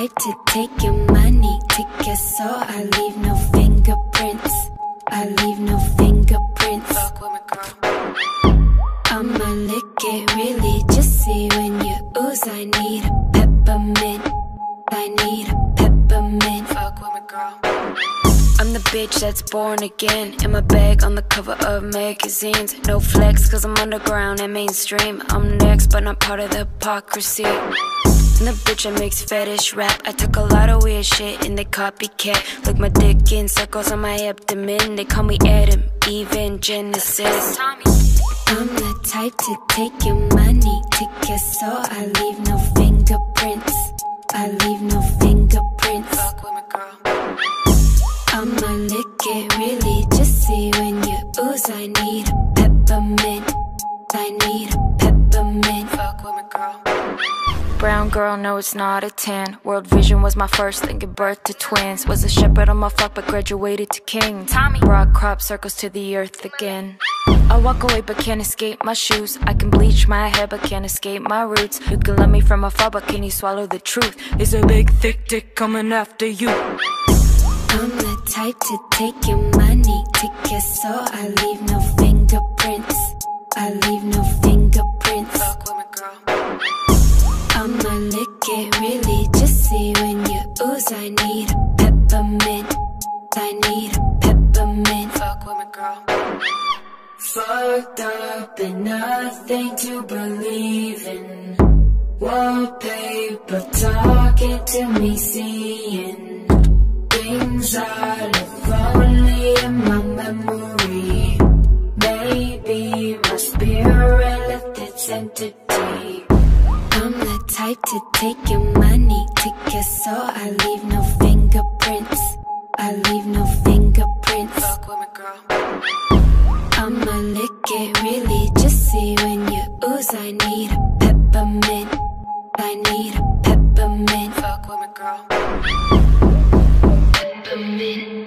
Type to take your money, take your soul. I leave no fingerprints. I leave no fingerprints. Fuck with me, girl. I'ma lick it really just see when you ooze. I need a peppermint. I need a peppermint. Fuck with me, girl. I'm the bitch that's born again. In my bag on the cover of magazines. No flex, cause I'm underground and mainstream. I'm next, but not part of the hypocrisy. And the bitch that makes fetish rap. I took a lot of weird shit and they copycat. Look my dick in circles on my abdomen. They call me Adam, even Genesis. I'm the type to take your money, take your soul. I leave no fingerprints. I leave no fingerprints. Fuck with my girl. I'ma lick it really just see when you ooze. I need a peppermint. I need a peppermint. Fuck with my girl. Brown girl, no, it's not a 10. World Vision was my first thing, give birth to twins. Was a shepherd on my flock, but graduated to king. Tommy. Broad crop circles to the earth again. I walk away, but can't escape my shoes. I can bleach my hair, but can't escape my roots. You can love me from afar, but can you swallow the truth? It's a big, thick dick coming after you. I'm the type to take your money, take your soul. I leave no fingerprints. I leave no fingerprints. I'ma lick it really see when you ooze. I need a peppermint. I need a peppermint. Fuck with my girl. Fucked up and nothing to believe in. Wallpaper talking to me, seeing type to take your money, take your soul. I leave no fingerprints. I leave no fingerprints. Fuck with me, girl. I'ma lick it really just see when you ooze. I need a peppermint. I need a peppermint. Fuck with me, girl. Peppermint.